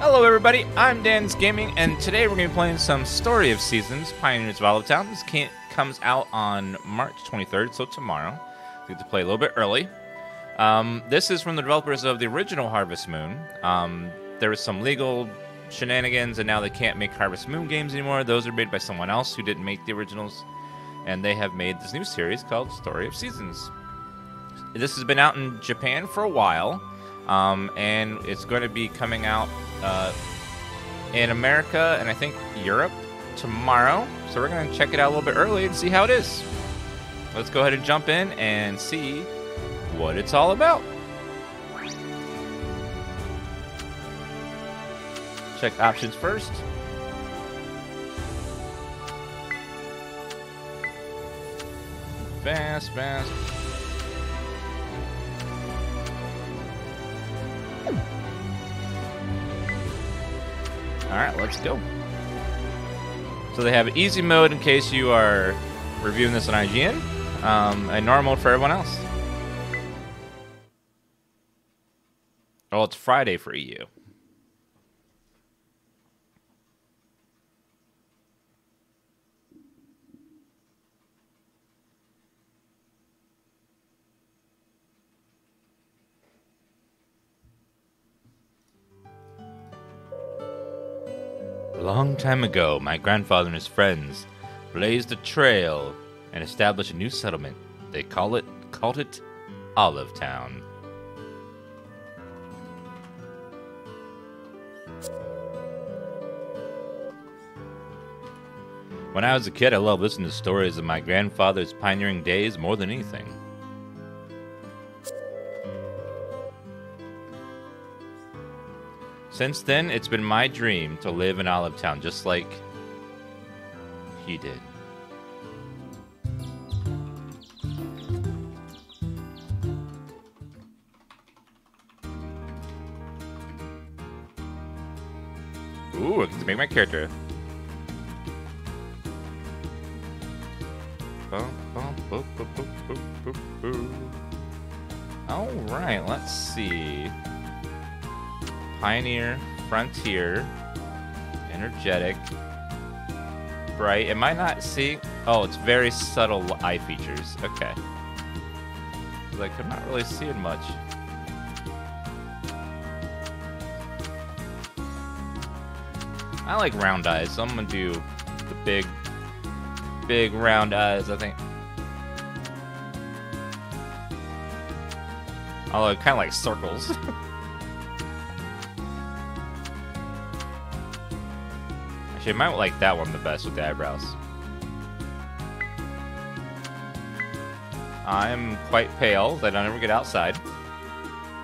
Hello, everybody. I'm Dan's Gaming, and today we're going to be playing some Story of Seasons, Pioneers of Olive Town. This comes out on March 23rd, so tomorrow. We get to play a little bit early. Um, this is from the developers of the original Harvest Moon. Um, there was some legal shenanigans, and now they can't make Harvest Moon games anymore. Those are made by someone else who didn't make the originals, and they have made this new series called Story of Seasons. This has been out in Japan for a while, um, and it's going to be coming out uh, in America and I think Europe tomorrow. So we're going to check it out a little bit early and see how it is. Let's go ahead and jump in and see what it's all about. Check options first. Fast, fast. All right, let's go. So they have easy mode in case you are reviewing this on IGN, um, and normal for everyone else. Oh, it's Friday for EU. Time ago, my grandfather and his friends blazed a trail and established a new settlement. They call it called it Olive Town. When I was a kid, I loved listening to stories of my grandfather's pioneering days more than anything. Since then, it's been my dream to live in Olive Town just like he did. Ooh, I get to make my character. All right, let's see. Pioneer, Frontier, Energetic, Bright. Am I not seeing? Oh, it's very subtle eye features. Okay. Like, I'm not really seeing much. I like round eyes, so I'm gonna do the big, big round eyes, I think. Although, kind of like circles. I might like that one the best with the eyebrows. I'm quite pale, I don't ever get outside.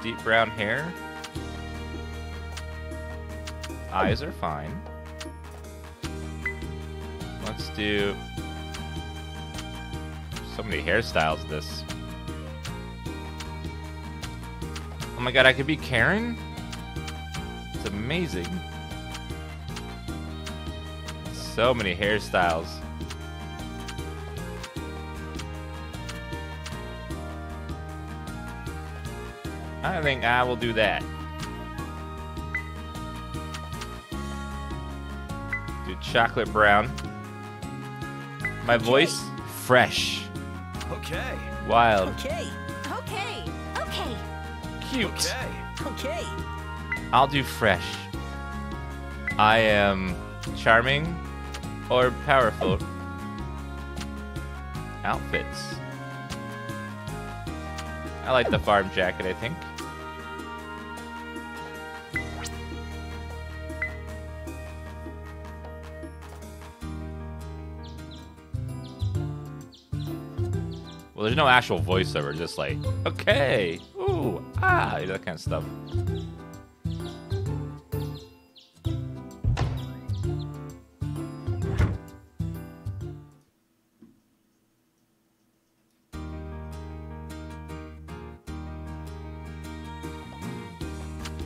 Deep brown hair. Eyes are fine. Let's do... So many hairstyles this. Oh my god, I could be Karen? It's amazing. So many hairstyles. I think I will do that. Do chocolate brown. My Okay. voice, fresh, Okay. wild, Okay. Okay. Okay. cute. Okay. Okay. I'll do fresh. I am charming or powerful. Outfits. I like the farm jacket, I think. Well, there's no actual voiceover, just like, okay, ooh, ah, that kind of stuff.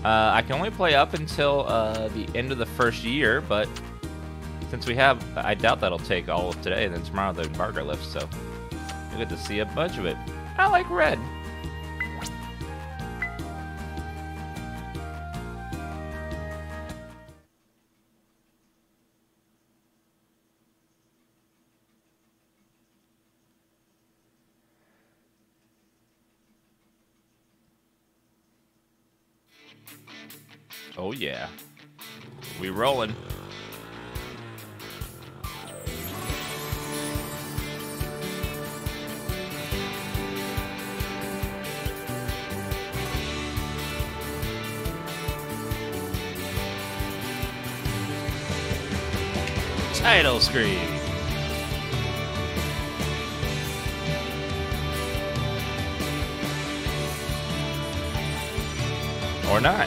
Uh, I can only play up until uh, the end of the first year, but since we have, I doubt that'll take all of today. And then tomorrow the embargo lifts, so you'll get to see a bunch of it. I like red. Yeah. We rolling. Title screen. Or not.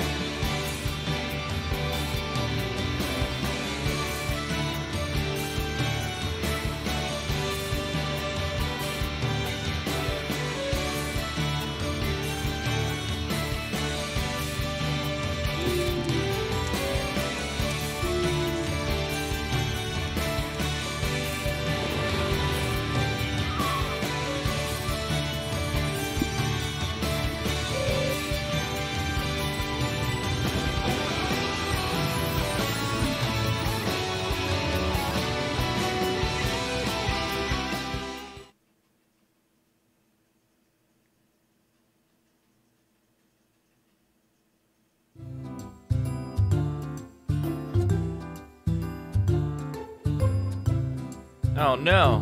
Oh no.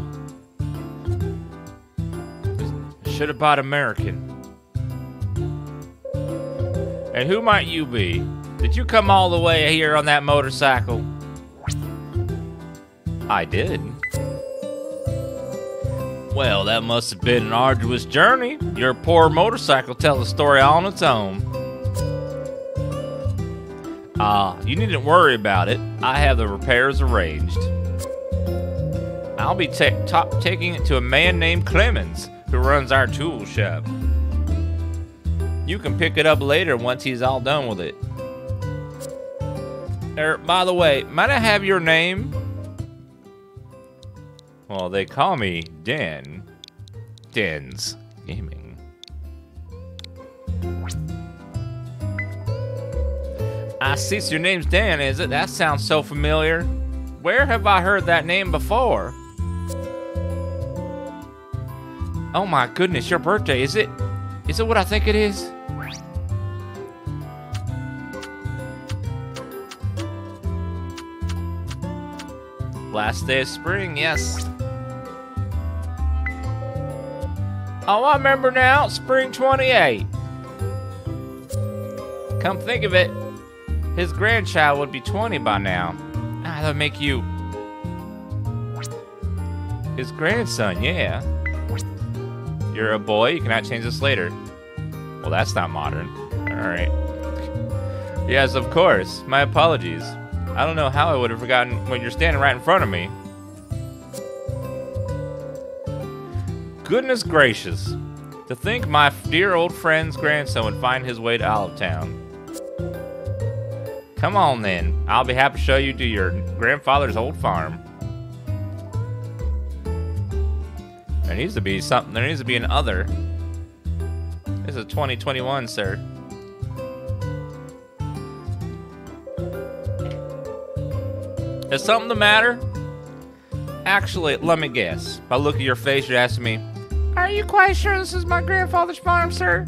Should have bought American. And who might you be? Did you come all the way here on that motorcycle? I did. Well, that must have been an arduous journey. Your poor motorcycle tells a story all on its own. Ah, you needn't worry about it. I have the repairs arranged. I'll be ta- taking it to a man named Clemens who runs our tool shop. You can pick it up later once he's all done with it. Er, by the way, might I have your name? Well, they call me Dan. Dan's Gaming. I see so your name's Dan, is it? That sounds so familiar. Where have I heard that name before? Oh my goodness, your birthday, is it? Is it what I think it is? Last day of spring, yes. Oh, I remember now, spring 28. Come think of it, his grandchild would be 20 by now. Ah, that would make you his grandson, yeah. You're a boy, you cannot change this later. Well, that's not modern. Alright. Yes, of course. My apologies. I don't know how I would have forgotten when you're standing right in front of me. Goodness gracious. To think my dear old friend's grandson would find his way to Olive Town. Come on then. I'll be happy to show you to your grandfather's old farm. There needs to be something. There needs to be an other. This is 2021, sir. Is something the matter? Actually, let me guess. By look at your face, you're asking me, Are you quite sure this is my grandfather's farm, sir?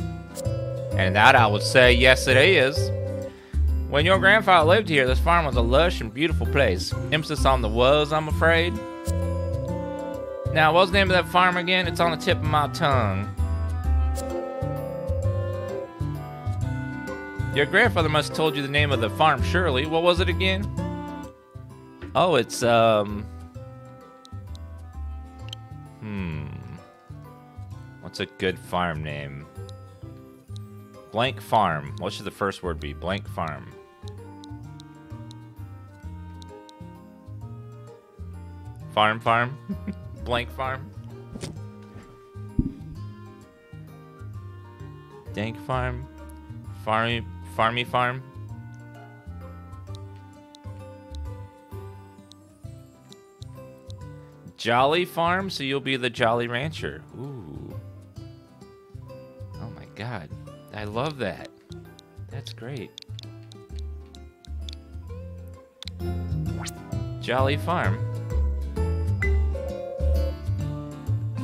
And that I would say, yes, it is. When your grandfather lived here, this farm was a lush and beautiful place. Emphasis on the was, I'm afraid. Now, what's the name of that farm again? It's on the tip of my tongue. Your grandfather must have told you the name of the farm, surely. What was it again? Oh, it's, um. Hmm. What's a good farm name? Blank Farm. What should the first word be? Blank Farm. Farm Farm? Blank Farm? Dank Farm? Farmy Farmy Farm? Jolly Farm, so you'll be the Jolly Rancher. Ooh. Oh my god. I love that. That's great. Jolly Farm.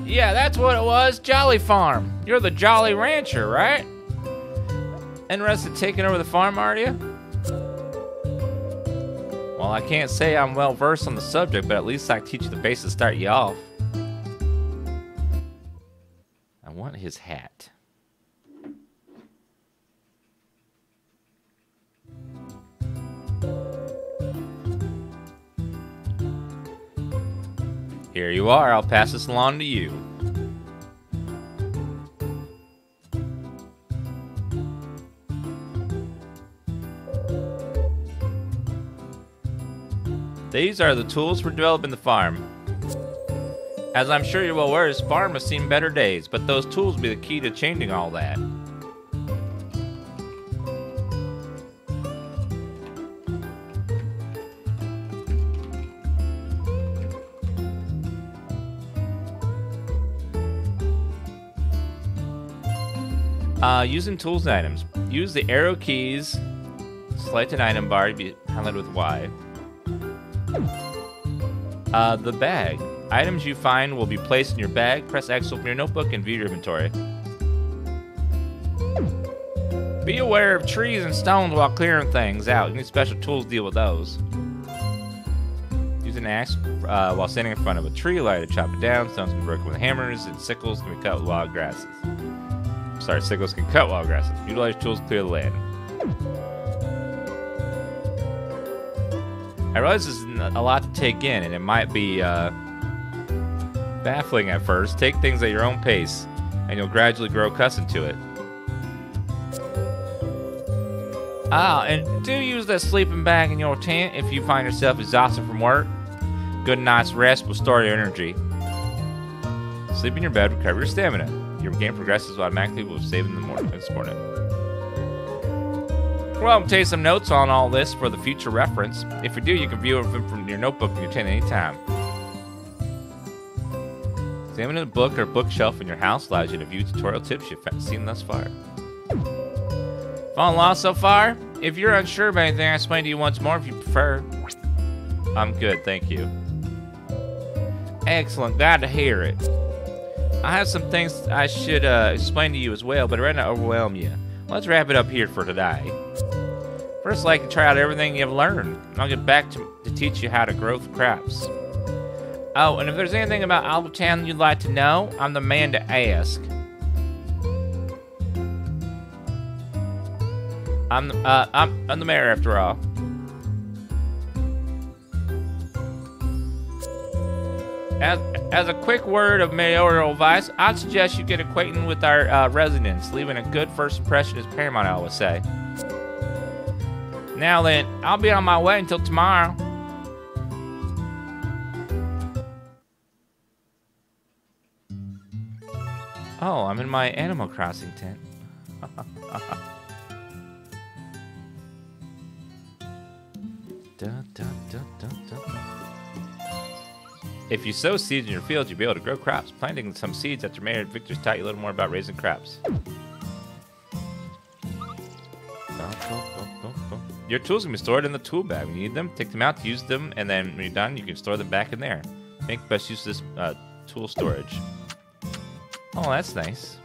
Yeah, that's what it was. Jolly Farm. You're the Jolly Rancher, right? Interested in taking over the farm, are you? Well, I can't say I'm well versed on the subject, but at least I teach you the basics to start you off. I want his hat. Here you are. I'll pass this along to you. These are the tools for developing the farm. As I'm sure you're well aware, this farm has seen better days, but those tools will be the key to changing all that. Uh, using tools and items. Use the arrow keys. Select an item bar to be highlighted with Y. Uh, the bag. Items you find will be placed in your bag. Press X open your notebook and view your inventory. Be aware of trees and stones while clearing things out. You need special tools to deal with those. Use an axe uh, while standing in front of a tree light to chop it down. Stones can be broken with hammers, and sickles can be cut with wild grasses. Sorry, sickles can cut wild grasses. Utilize tools to clear the land. I realize this is a lot to take in, and it might be uh, baffling at first. Take things at your own pace, and you'll gradually grow accustomed to it. Ah, and do use that sleeping bag in your tent if you find yourself exhausted from work. Good night's rest will store your energy. Sleep in your bed, recover your stamina. Your game progresses automatically with saving the morning next morning. Well, I'm take some notes on all this for the future reference. If you do, you can view it from your notebook in your tent anytime. Examining a book or bookshelf in your house allows you to view tutorial tips you've seen thus far. Following along so far? If you're unsure about anything, I'll explain to you once more if you prefer. I'm good, thank you. Excellent, glad to hear it. I have some things I should uh, explain to you as well, but I don't overwhelm you. Let's wrap it up here for today. First, I'd like to try out everything you've learned, and I'll get back to, to teach you how to grow crops. Oh, and if there's anything about Olive Town you'd like to know, I'm the man to ask. I'm uh, I'm, I'm the mayor after all. As, as a quick word of mayoral advice, I'd suggest you get acquainted with our uh, residents. Leaving a good first impression is paramount, I always say. Now then, I'll be on my way until tomorrow. Oh, I'm in my Animal Crossing tent. da, da, da, if you sow seeds in your field, you'll be able to grow crops. Planting some seeds after Mayor Victor's taught you a little more about raising crops. Your tools can be stored in the tool bag. When you need them, take them out, use them, and then when you're done, you can store them back in there. Make best use of this uh, tool storage. Oh, that's nice.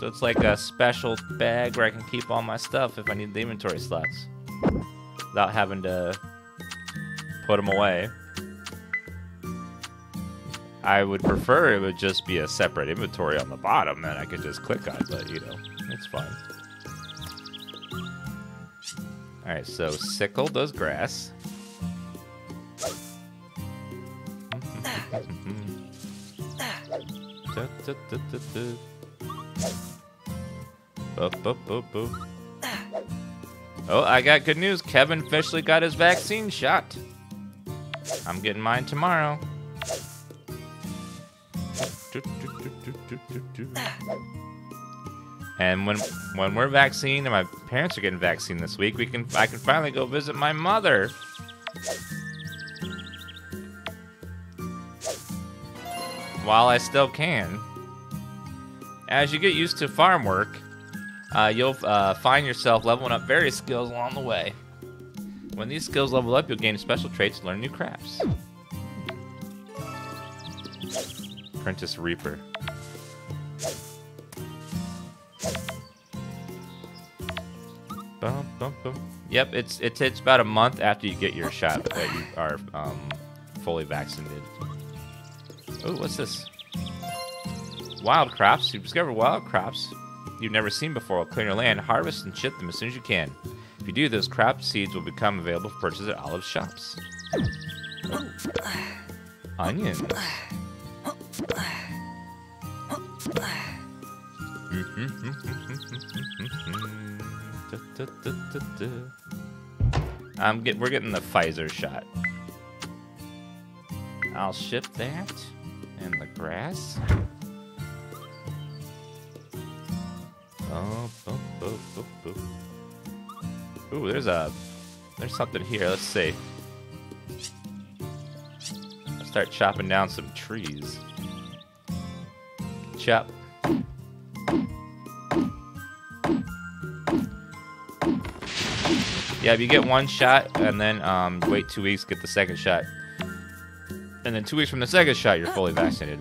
So it's like a special bag where I can keep all my stuff if I need the inventory slots. Without having to put them away. I would prefer it would just be a separate inventory on the bottom that I could just click on, but you know, it's fine. Alright, so sickle does grass. Oh, I got good news. Kevin officially got his vaccine shot. I'm getting mine tomorrow. And when when we're vaccinated and my parents are getting vaccinated this week, we can I can finally go visit my mother. While I still can. As you get used to farm work, uh, you'll uh, find yourself leveling up various skills along the way. When these skills level up, you'll gain special traits and learn new crafts. Apprentice Reaper. Bum, bum, bum. Yep, it's it takes about a month after you get your shot that you are um, fully vaccinated. Oh, what's this? Wild crops. You discover wild crops you've never seen before clearing your land. Harvest and ship them as soon as you can. If you do this, crop seeds will become available for purchase at olive shops. Onion. Mm-hmm. I'm get, we're getting the Pfizer shot. I'll ship that and the grass. Oh, oh, oh, oh, oh. Ooh, there's a there's something here. Let's see. Start chopping down some trees. Chop. Yeah, if you get one shot and then um, wait two weeks, get the second shot. And then two weeks from the second shot, you're fully vaccinated.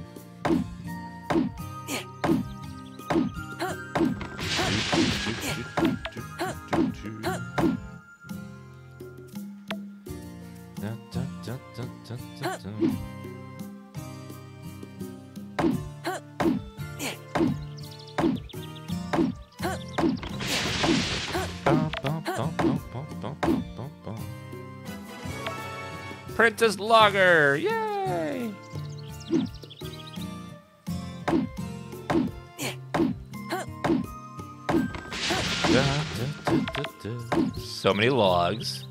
Princess Logger! Yay! So many logs.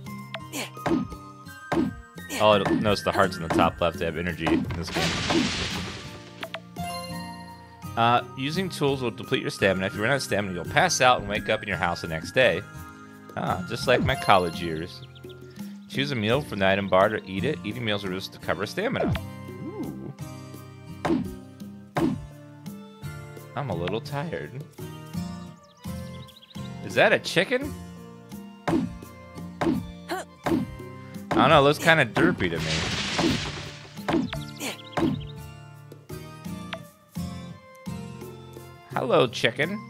Oh, notice the hearts in the top left. They have energy in this game. Uh, using tools will deplete your stamina. If you run out of stamina, you'll pass out and wake up in your house the next day. Ah, just like my college years. Choose a meal from the item bar to eat it. Eating meals are used to cover stamina. Ooh. I'm a little tired. Is that a chicken? I don't know, it looks kind of derpy to me. Hello, chicken.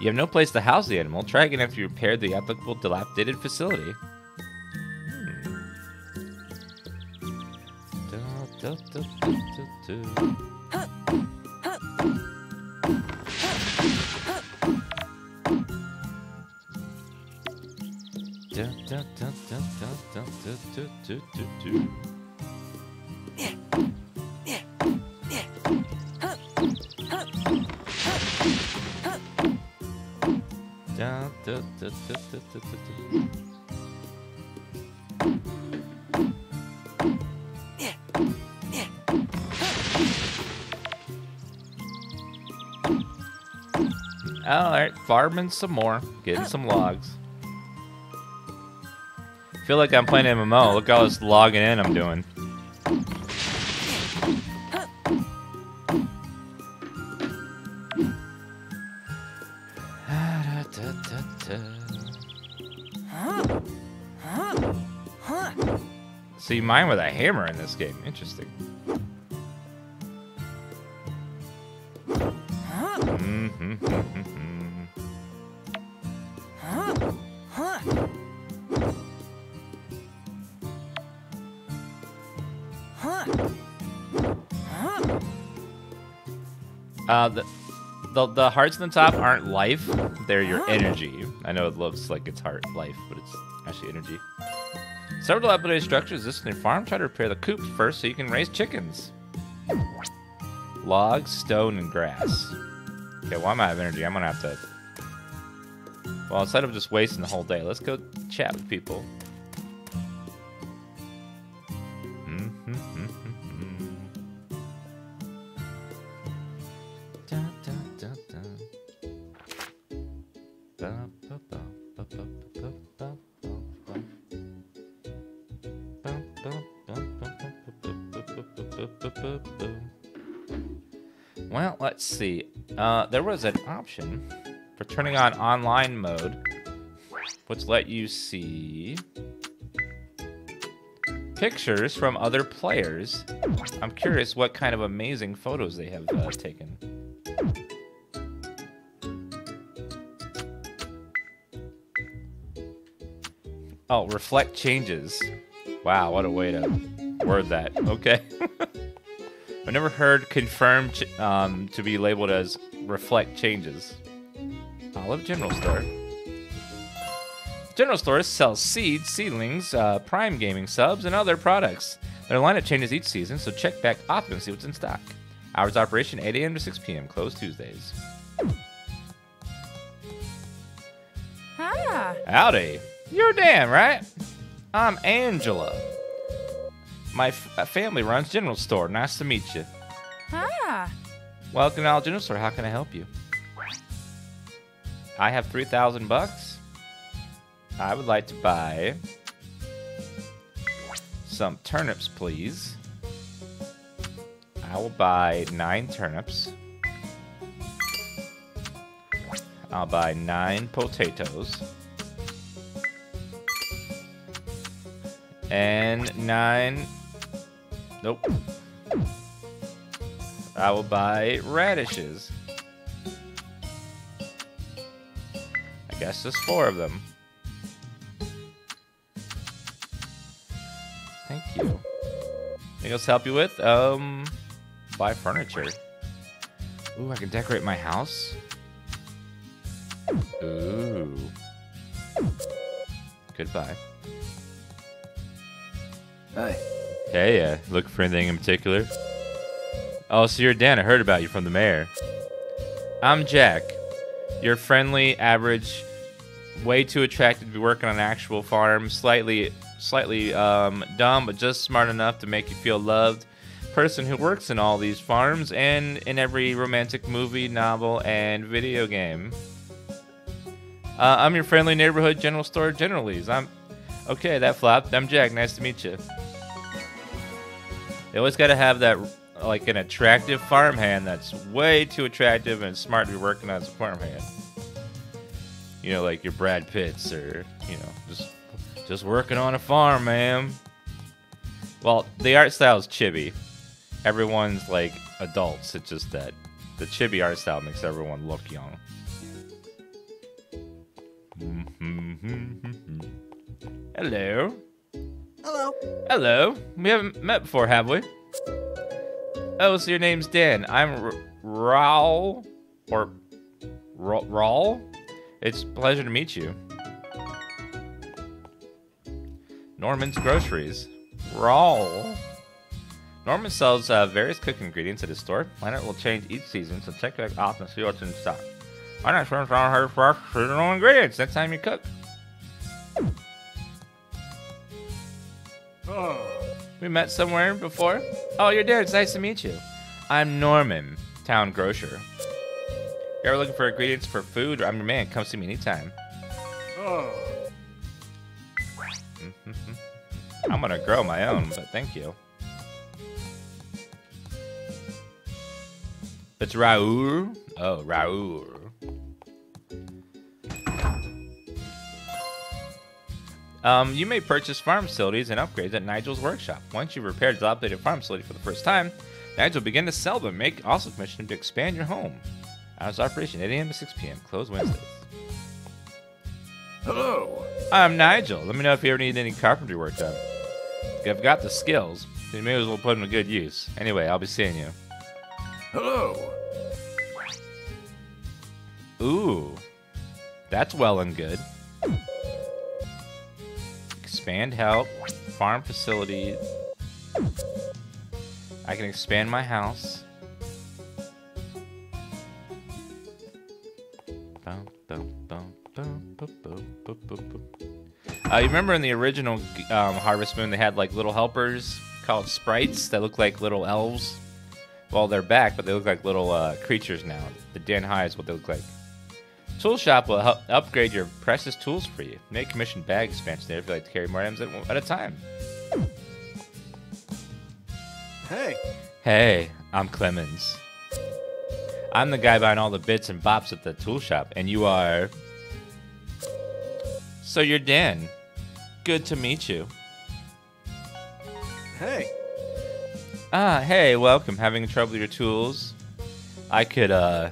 You have no place to house the animal. Try again after you repair the applicable dilapidated facility. Hmm. Alright, farming some more. Getting some logs. feel like I'm playing MMO. Look all this logging in I'm doing. See, mine with a hammer in this game. Interesting. Uh, the, the, the hearts on the top aren't life, they're your energy. I know it looks like it's heart life, but it's actually energy. Several dilapidated structures exist in your farm. Try to repair the coops first so you can raise chickens. Logs, stone, and grass. Okay, well, I'm out of energy. I'm gonna have to... Well, instead of just wasting the whole day, let's go chat with people. Well, let's see. Uh, there was an option for turning on online mode, which let you see pictures from other players. I'm curious what kind of amazing photos they have uh, taken. Oh, reflect changes. Wow, what a way to word that. Okay. I've never heard confirmed ch- um, to be labeled as reflect changes. Olive General Store. General Store sells seeds, seedlings, uh, Prime Gaming subs, and other products. Their lineup changes each season, so check back often to see what's in stock. Hours of operation 8 a.m. to 6 p.m. Closed Tuesdays. Ah. Howdy. You're Dan, right? I'm Angela. My f- uh, family runs General Store. Nice to meet you. Ah. Welcome to our General Store. How can I help you? I have 3,000 bucks. I would like to buy some turnips, please. I will buy nine turnips. I'll buy nine potatoes. And nine. Nope. I will buy radishes. I guess there's four of them. Thank you. Anything else to help you with? Um, buy furniture. Ooh, I can decorate my house. Ooh. Goodbye. Hi. Hey, uh, looking for anything in particular? Oh, so you're Dan. I heard about you from the mayor. I'm Jack. You're friendly, average, way too attractive to be working on an actual farm, slightly, slightly um, dumb, but just smart enough to make you feel loved. Person who works in all these farms and in every romantic movie, novel, and video game. Uh, I'm your friendly neighborhood general store generalies. I'm okay. That flopped. I'm Jack. Nice to meet you. They always got to have that, like, an attractive farmhand that's way too attractive and smart to be working as a farmhand. You know, like your Brad Pitts or, you know, just just working on a farm, man. Well, the art style is chibi. Everyone's like adults. It's just that the chibi art style makes everyone look young. Mm-hmm. Hello. Hello. Hello. We haven't met before, have we? Oh, so your name's Dan. I'm R- Raul. Or Ra- Raul? It's a pleasure to meet you. Norman's Groceries. Raul. Norman sells uh, various cooking ingredients at his store. Planet will change each season, so check back often to see what's in stock. Why not spend on her fresh seasonal ingredients next time you cook? We met somewhere before? Oh, you're there. It's nice to meet you. I'm Norman, town grocer. You ever looking for ingredients for food? I'm your man. Come see me anytime. Oh. I'm gonna grow my own, but thank you. It's Raoul. Oh, Raoul. Um, you may purchase farm facilities and upgrades at Nigel's workshop. Once you've repaired the updated farm facility for the first time, Nigel will begin to sell them. Make also commission to expand your home. Hours of operation 8 a.m. to 6 p.m. Closed Wednesdays. Hello. I'm Nigel. Let me know if you ever need any carpentry work done. I've got the skills. So you may as well put them to good use. Anyway, I'll be seeing you. Hello. Ooh, that's well and good expand help, farm facilities. I can expand my house. Uh, you remember in the original um, Harvest Moon, they had like little helpers called sprites that look like little elves. Well, they're back, but they look like little uh, creatures now. The Dan High is what they look like. Tool Shop will help upgrade your precious tools for you. Make commission bag expansion there if you like to carry more items at, at a time. Hey. Hey, I'm Clemens. I'm the guy buying all the bits and bops at the tool shop, and you are. So you're Dan. Good to meet you. Hey. Ah, hey, welcome. Having trouble with your tools? I could, uh,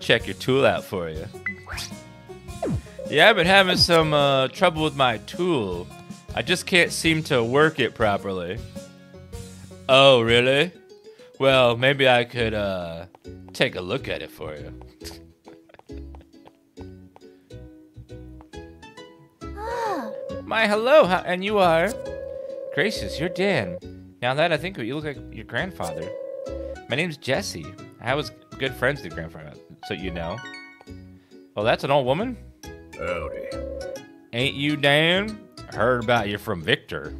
check your tool out for you. Yeah, I've been having some uh, trouble with my tool. I just can't seem to work it properly. Oh, really? Well, maybe I could uh, take a look at it for you. My hello, and you are? Gracious, you're Dan. Now that I think of it, you look like your grandfather. My name's Jesse. I was good friends with your grandfather, so you know. Well, that's an old woman? Howdy. Ain't you Dan? I heard about you from Victor.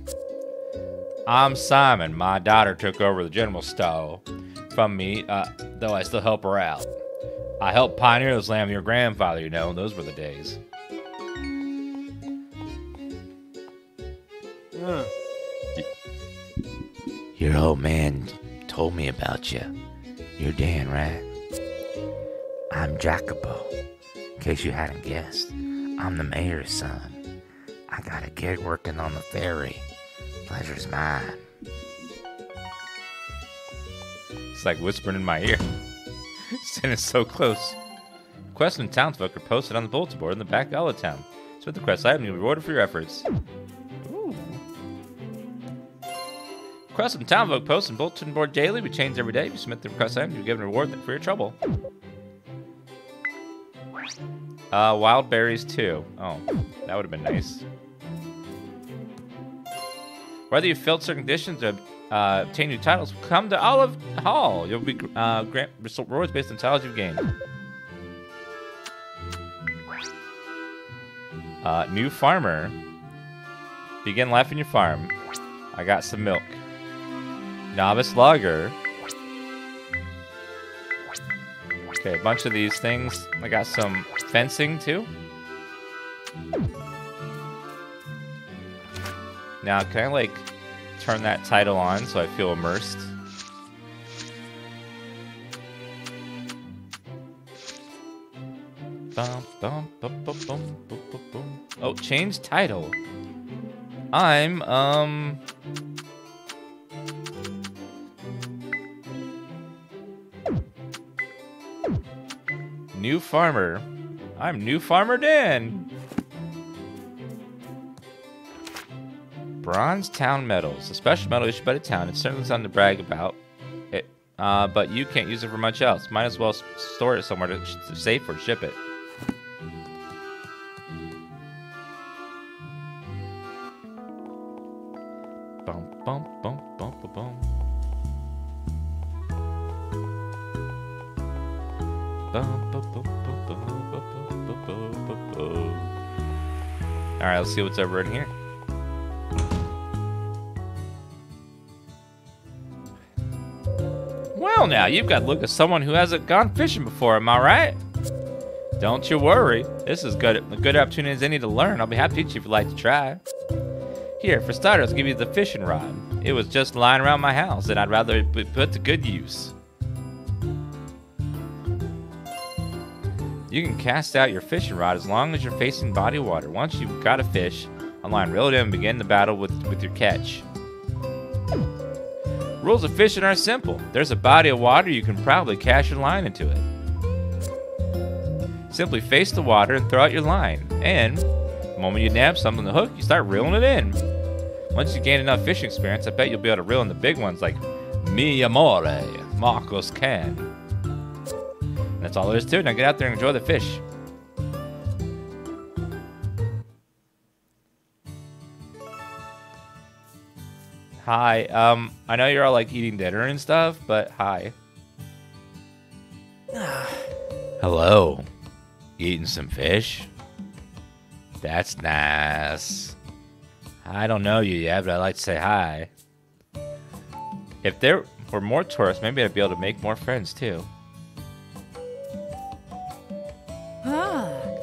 I'm Simon. My daughter took over the general store from me, uh, though I still help her out. I helped pioneer this land with your grandfather, you know, and those were the days. Huh. Your old man told me about you. You're Dan, right? I'm Jacopo. In case you hadn't guessed, I'm the mayor's son. I got a gig working on the ferry. Pleasure's mine. It's like whispering in my ear. Standing so close. Quests and townsfolk are posted on the bulletin board in the back of the town. So with the quest item, you'll be rewarded for your efforts. Ooh. Quest and Townfolk post and bulletin board daily. We change every day. If you submit the request item, you're given a reward for your trouble. Uh, wild berries too. Oh, that would have been nice. Whether you filled certain conditions to uh, obtain new titles, come to Olive Hall. You'll be uh, grant rewards based on titles you've gained. Uh, new farmer. Begin life in your farm. I got some milk. Novice logger. Okay, a bunch of these things. I got some fencing too. Now, can I like turn that title on so I feel immersed? Oh, change title. I'm um New farmer. I'm new farmer Dan. Bronze Town medals, a special medal issued by the town. It's certainly something to brag about. It, uh, but you can't use it for much else. Might as well store it somewhere to, to safe or ship it. All right, let's see what's over in here. Well, now you've got look of someone who hasn't gone fishing before. Am I right? Don't you worry. This is good, a good opportunity as any to learn. I'll be happy to teach you if you'd like to try. Here, for starters, I'll give you the fishing rod. It was just lying around my house, and I'd rather it be put to good use. You can cast out your fishing rod as long as you're facing body water. Once you've got a fish, online, reel it in and begin the battle with, with your catch. Rules of fishing are simple. There's a body of water, you can probably cast your line into it. Simply face the water and throw out your line. And the moment you nab something on the hook, you start reeling it in. Once you gain enough fishing experience, I bet you'll be able to reel in the big ones like Mi Amore, Marcos Can. That's all there is to it. Now get out there and enjoy the fish. Hi. Um, I know you're all like eating dinner and stuff, but hi. Hello. Eating some fish? That's nice. I don't know you yet, but I'd like to say hi. If there were more tourists, maybe I'd be able to make more friends too.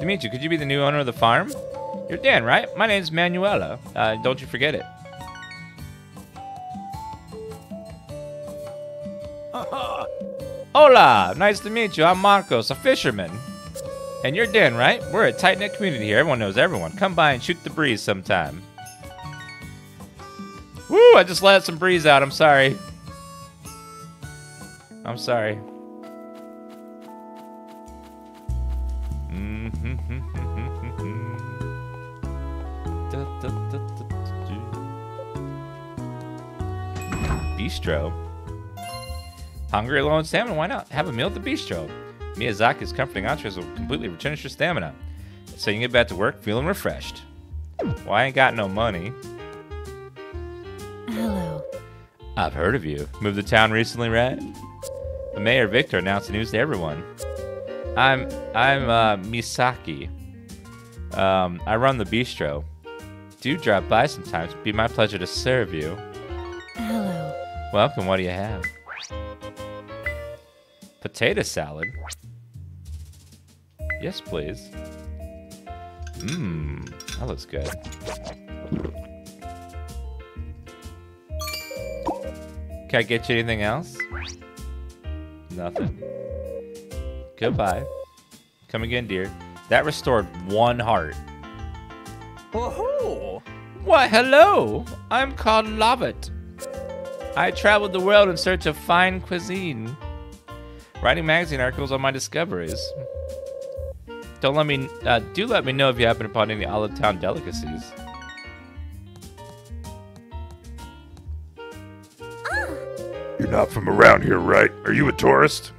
Ah. you. could you be the new owner of the farm? You're Dan, right? My name's Manuela. Uh, don't you forget it. Hola! Nice to meet you. I'm Marcos, a fisherman. And you're Dan, right? We're a tight knit community here. Everyone knows everyone. Come by and shoot the breeze sometime. Woo! I just let some breeze out. I'm sorry. I'm sorry. Bistro. Hungry, low on stamina? Why not? Have a meal at the bistro. Miyazaki's comforting entrees will completely replenish your stamina, so you can get back to work feeling refreshed. Well, I ain't got no money. Hello. I've heard of you. Moved to town recently, right? The mayor Victor announced the news to everyone. I'm I'm uh, Misaki. Um, I run the bistro. Do drop by sometimes. It'd be my pleasure to serve you. Welcome. What do you have? Potato salad. Yes, please. Mmm, that looks good. Can I get you anything else? Nothing. Goodbye. Come again, dear. That restored one heart. Whoa! Why, hello! I'm called Lovett. I traveled the world in search of fine cuisine, writing magazine articles on my discoveries. Don't let me, uh, do let me know if you happen upon any Olive Town delicacies. You're not from around here, right? Are you a tourist?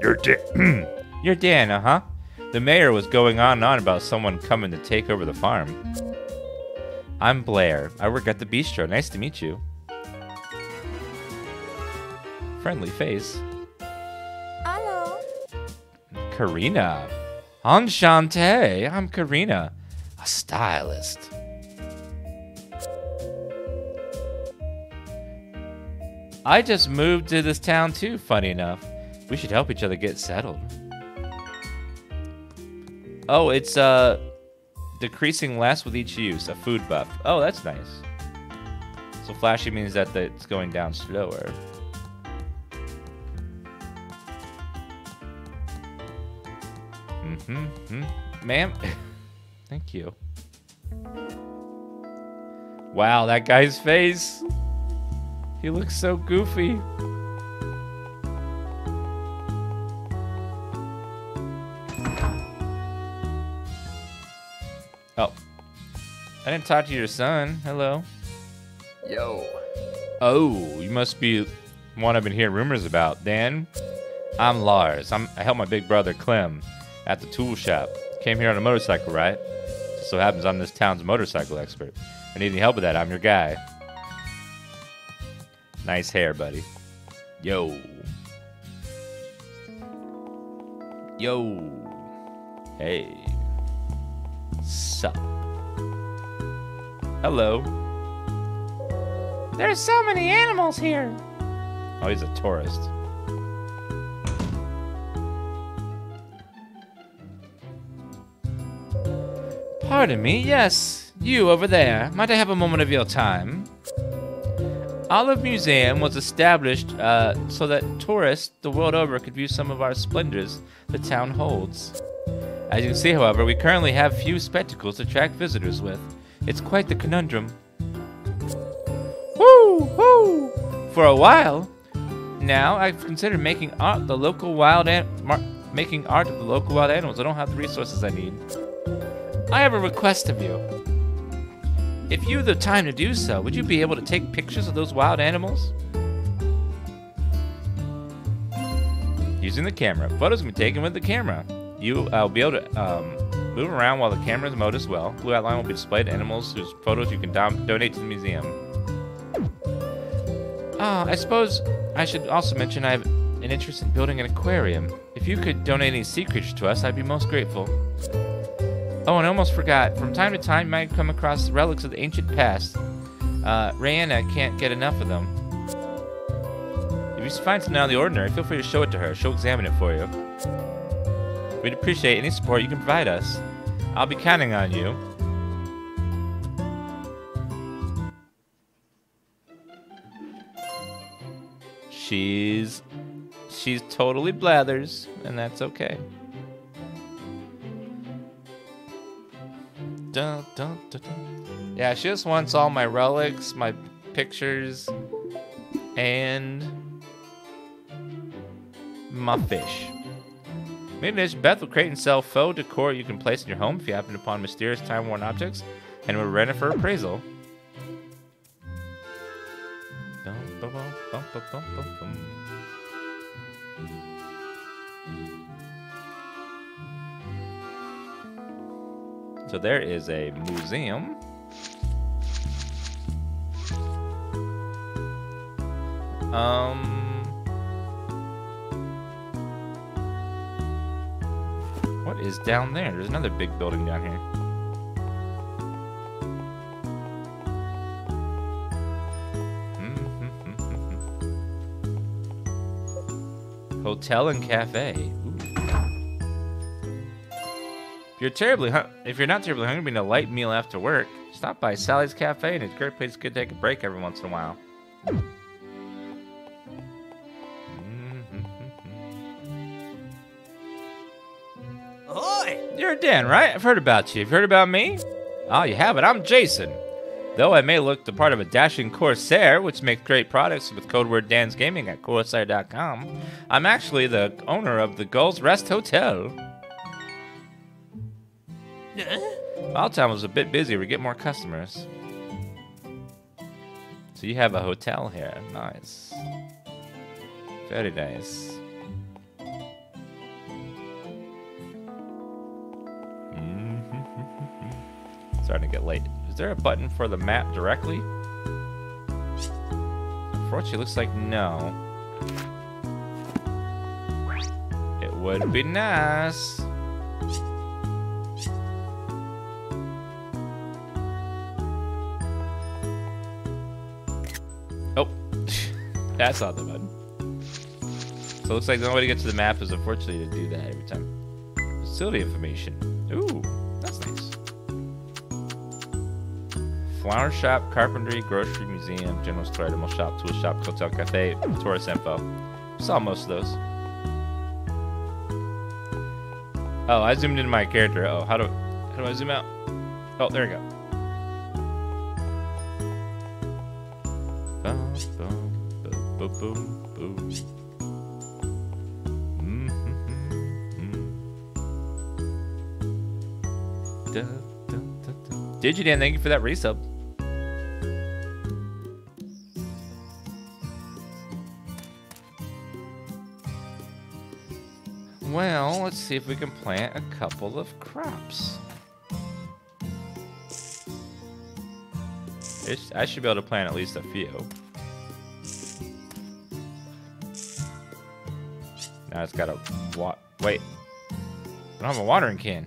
You're Dan. You're Dan, uh huh? The mayor was going on and on about someone coming to take over the farm. I'm Blair. I work at the bistro. Nice to meet you. Friendly face. Hello. Karina. Enchante. I'm Karina, a stylist. I just moved to this town too, funny enough. We should help each other get settled. Oh, it's uh decreasing less with each use, a food buff. Oh, that's nice. So flashy means that it's going down slower. Mm-hmm. mm-hmm. Ma'am, thank you. Wow, that guy's face. He looks so goofy. Oh. I didn't talk to your son. Hello. Yo. Oh, you must be one I've been hearing rumors about. Dan, I'm Lars. I'm, I help my big brother Clem at the tool shop. Came here on a motorcycle, right? Just so happens I'm this town's motorcycle expert. I need any help with that, I'm your guy. Nice hair, buddy. Yo. Yo. Hey. Sup. Hello. There's so many animals here. Oh, he's a tourist. Pardon me, yes, you over there. Might I have a moment of your time? Olive Museum was established uh, so that tourists the world over could view some of our splendors the town holds. As you can see, however, we currently have few spectacles to attract visitors with. It's quite the conundrum. Woo! Woo! For a while, now I've considered making art the local wild an- making art of the local wild animals. I don't have the resources I need. I have a request of you. If you have the time to do so, would you be able to take pictures of those wild animals? Using the camera. Photos can be taken with the camera. You uh, will be able to um, move around while the camera is mode as well. Blue outline will be displayed to animals whose photos you can donate to the museum. Ah, I suppose I should also mention I have an interest in building an aquarium. If you could donate any sea creatures to us, I'd be most grateful. Oh, and I almost forgot. From time to time, you might come across relics of the ancient past. Uh, can't get enough of them. If you find something out of the ordinary, feel free to show it to her. She'll examine it for you. We'd appreciate any support you can provide us. I'll be counting on you. She's she's totally blathers, and that's okay. Dun, dun, dun. Yeah, she just wants all my relics, my pictures, and my fish. Maybe Beth will create and sell faux decor you can place in your home if you happen upon mysterious time-worn objects. and we're ready for appraisal. So there is a museum. Um, what is down there? There's another big building down here. Hotel and cafe. If you're terribly if you're not terribly hungry, need a light meal after work, stop by Sally's Cafe, and it's a great place to take a break every once in a while. Mm-hmm. Ahoy! You're Dan, right? I've heard about you. You've heard about me? Oh, you have it. I'm Jason. Though I may look the part of a dashing corsair, which makes great products with code word Dan's Gaming at corsair.com, I'm actually the owner of the Gull's Rest Hotel. Wildtown was a bit busy. We get more customers. So you have a hotel here. Nice. Very nice. Mm-hmm. Starting to get late. Is there a button for the map directly? Unfortunately, looks like no. It would be nice. That's not the button. So it looks like the only way to get to the map is unfortunately to do that every time. Facility information. Ooh, that's nice. Flower shop, carpentry, grocery, museum, general store, animal shop, tool shop, hotel, cafe, tourist info. Saw most of those. Oh, I zoomed in my character. Oh, how do how do I zoom out? Oh, there we go. Boom, boom, da, da. Digidan, thank you for that resub. Well, let's see if we can plant a couple of crops. I should be able to plant at least a few. Now it's got a wa- wait. I don't have a watering can.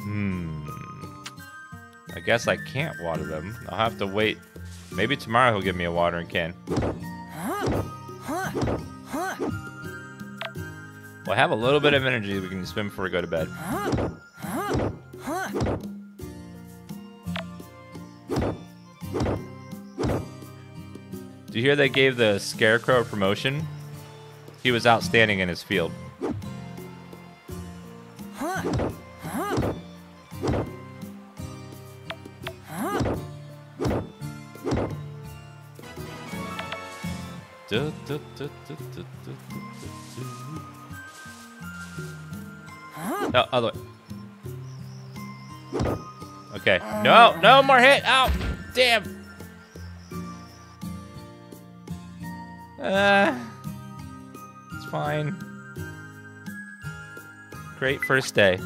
Hmm. I guess I can't water them. I'll have to wait. Maybe tomorrow he'll give me a watering can. Well, I have a little bit of energy we can spend before we go to bed. Do you hear they gave the Scarecrow a promotion? He was outstanding in his field. Du- du- du- du. No, other way. Okay. No, no more hit. Ow. Damn. Uh, it's fine. Great first day.